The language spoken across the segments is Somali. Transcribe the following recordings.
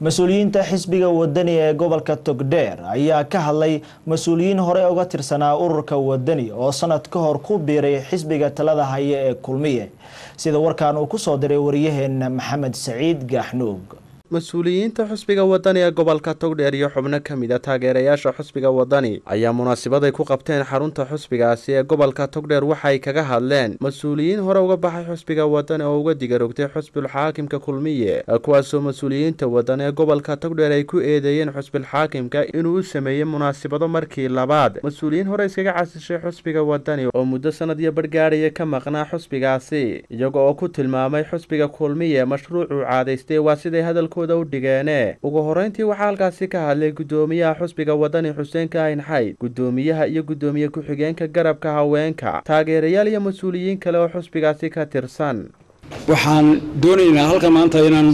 mas'uuliyiinta xisbiga wadani ee gobolka togdheer ayaa ka hadlay mas'uuliyiin hore uga tirsanaa ururka wadani oo sanad ka hor ku biiray xisbiga talada haya ee kulmiye sida warkan uu ku soo diray waryaheena maxamed saciid gaaxnuug mas'uuliyiinta xusbiga wadani ee gobolka togdheer iyo xubno ka mid a taageerayaasha xusbiga wadani ayaa munaasabaday ku qabteen xarunta xusbigaasi ee gobolka togdheer waxay kaga hadleen mas'uuliyiin hore uga baxay xusbiga wadani oo uga digarogtay xusbil xaakimka kulmiye kuwaasoo mas'uuliyiinta wadani ee gobolka togdheer ay ku eedeeyeen xusbil xaakimka inuu u sameeyey munaasabado markii labaad. mas'uuliyiin hore iskaga casishay xusbiga wadani oo muddo sanad iyo barhgaadhaya ka maqnaa xusbigaasi iyaga oo ku tilmaamay xusbiga kulmiye mashruucuu caadaystay waa siday hadal udhigeene ugu horeyntii waxaa halkaasi ka hadlay guddoomiyaha xusbiga wadani xuseen kaahin xayd guddoomiyaha iyo guddoomiye ku-xigeenka garabka haweenka taageerayaal iyo mas'uuliyiin kale oo xusbigaasi ka tirsan. Waxaan doonaynaa halkan maanta inaan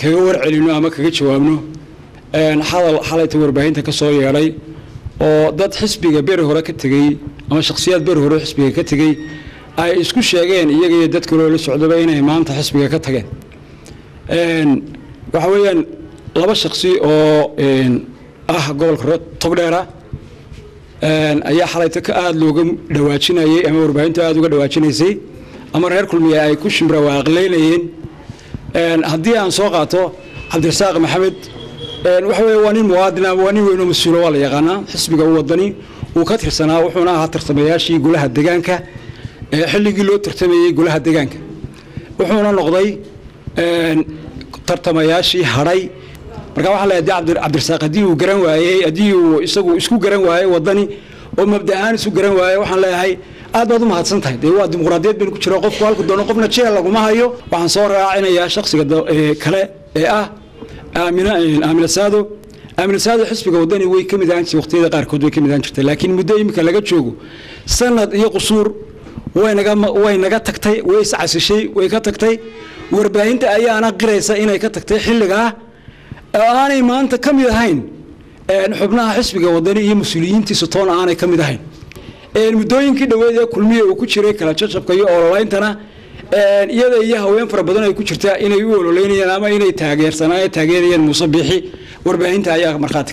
kaga warcelino ama kaga jawaabno hadal xalayta warbaahinta ka soo yeedhay oo dad xisbiga beri hore ka tegey ama shakhsiyaad beri hore xisbiga ka tegey ay isku sheegeen iyaga iyo dad kaloo la socdaba inay maanta xisbiga ka tageen waxa weeyaan laba shaksi oo ah gobolka togdheera ayaa xalayta ka aada looga dhawaajinayay ama warbaahinta aada uga dhawaajinaysay ama reer kulmiye ay ku shimbra waaqleynayeen haddii aan soo qaato cabdirasaaq maxamed waxa weeye waa nin muwaadin ama waa nin weyn oo mas'uulo waa la yaqaanaa xisbiga wadani uu ka tirsanaa wuxuuna ahaa tartamayaashii golaha degaanka xilligii loo tartamayey golaha degaanka wuxuuna noqday tartamayaashii hadhay marka waxaa leeyahay cabdirasaaq haddii uu garan waayey haddii uu isagu isku garan waayey wadani oo mabda ahaan isu garan waayey waxaan leeyahay aad baad u mahadsan tahay. Dee waa dimuqraadiyad baynu ku jira qofku halku doono qofna jeel laguma hayo. Waxaan soo raacinayaa shakhsiga kale ee ah aamina saado. Aamina saado xisbiga wadani way ka mid ahaan jirtay waqtiyada qaarkood way ka mid ahaan jirtay laakiin muddo iminka laga joogo sanad iyo qusuur way naga tagtay way iscasishay way ka tagtay. Warbaahinta ayaana qiraysa inay ka tagtay xilligaa oo aanay maanta ka mid ahayn xubnaha xisbiga wadani iyo mas'uuliyiintiisa toona aanay ka mid ahayn. Muddooyinkii dhoweed ee kulmiya uu ku jiray kala jajabka iyo ololeyntana iyada iyo haween fara badan ay ku jirtaa inay u ololeynayaan ama inay taageersanaa taageerayeen muuse biixi. Warbaahinta ayaa markhaati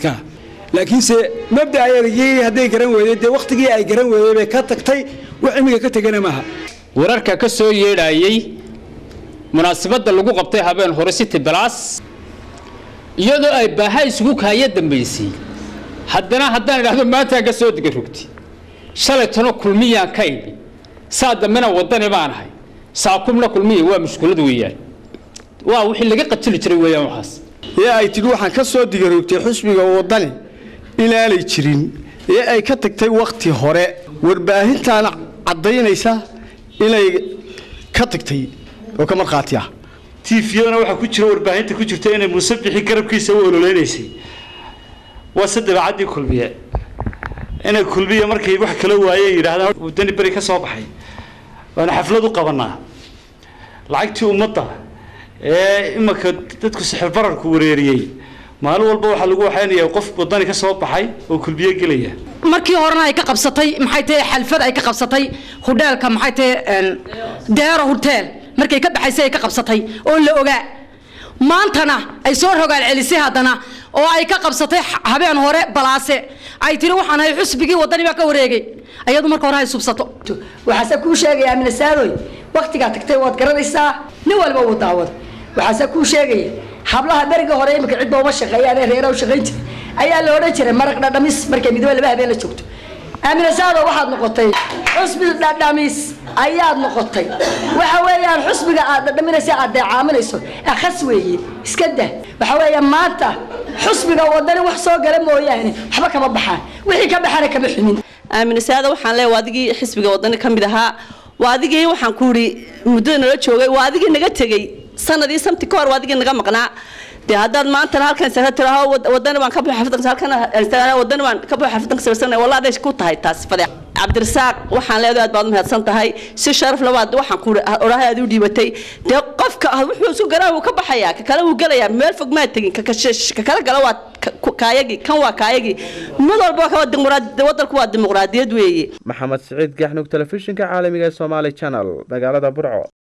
laakiinse mabda ayagii hadday garan weyday dee wakhtigii ay garan weeyey bay ka tagtay wax imiga ka tegana maaha. Wararka ka soo yeedhayey munaasabadda lagu qabtay habeen hore city balas iyadoo ay baaha isugu kaaya dambaysay haddana haddaan idhahdo maantaan ka soo dega rogti shalaytano kulmiyaan ka idhi. Saa dambena wadani baan ahay. Saakumna kulmiya waa mushkulad weeyaan. Waa wixii laga qatili jiray weeyaan waxaas. Ee ay tidhi waxaan ka soo digarogtay xusbiga wadani inaanay jirin ee ay ka tagtay wakhti hore. Warbaahintaana caddaynaysa inay ka tagtay oo ka markhaati ah tifyadana waxaa ku jira warbaahinta ku jirta inay muuse bixi garabkiisa u ololeynaysay waa se dabeecaddii kulmiye. Inay kulmiye markay wax kala waayeen yidhahdaan wadani beri ka soo baxay. Waana xaflad u qabanaa lacagtii ummadda ee imanka dadku sixir bararku wareeriyey maalin walba waxaa lagu waxaynayaa qof wadani ka soo baxay oo kulmiye gelaya. Markii horena ay ka qabsatay maxay tahay xalfad ay ka qabsatay? Hudheelka maxay tahay deero huteel markay ka baxaysay ay ka qabsatay oo la ogaa. Maantana ay soo rogaal celisay haddana oo ay ka qabsatay habeen hore balaase. Ay tiri waxaan ahay xusbigii wadani baa ka wareegay. Ayadu marka hore ay subsato. Waxaase kuu sheegaya aminasaadoy waktigaa tagtay waad garanaysaa? Nin walba uu waxaase kuu sheegaya hablaha beriga hore imika cidba uma shaqeeyaan ee reera u jiray? Ayaa la odhan jiray maraq dhadhamis markay midba laba habeen la joogto. Aaminasaado waxaad noqotay xusbi dhadhamis ayaad noqotay. Waxa weeyaan xusbiga aad dhadhaminaysa aad deecaaminayso akhas weeye iska dah. Waxa weeya maanta xusbiga wadani wax soo gala mooyaane waxba kama baxaan. Wixii ka baxana kama xumin aaminasaada waxaan leeya waa adigii xisbiga wadani ka mid ahaa. Waa adigii waxaan ku idhi muddada nala joogay waa adigii naga tegey sanadii samti ka hor adigii naga maqnaa. Dee haddaad maantana halkan tiraho wadani baan ka halkan wadani baan ka buux xafidka sawirsanay wallahi aday ku tahay taas fadeex cabdirasaaq waxaan leedahay aad baad u mahadsan tahay. Si sharaf labaad waxaan ku orahay aad u dhiibatay. Dee qofka wuxuu isu garaa wuu ka baxayaa ka wuu gelayaa meel fog maa tegin ka gala waa kaayagii kan waa kaayagii mid walba wadanku waa dimuqraadiyad weeye maxamed siciid gaxnug telefishinka caalamiga ee somaali channel magaalada burco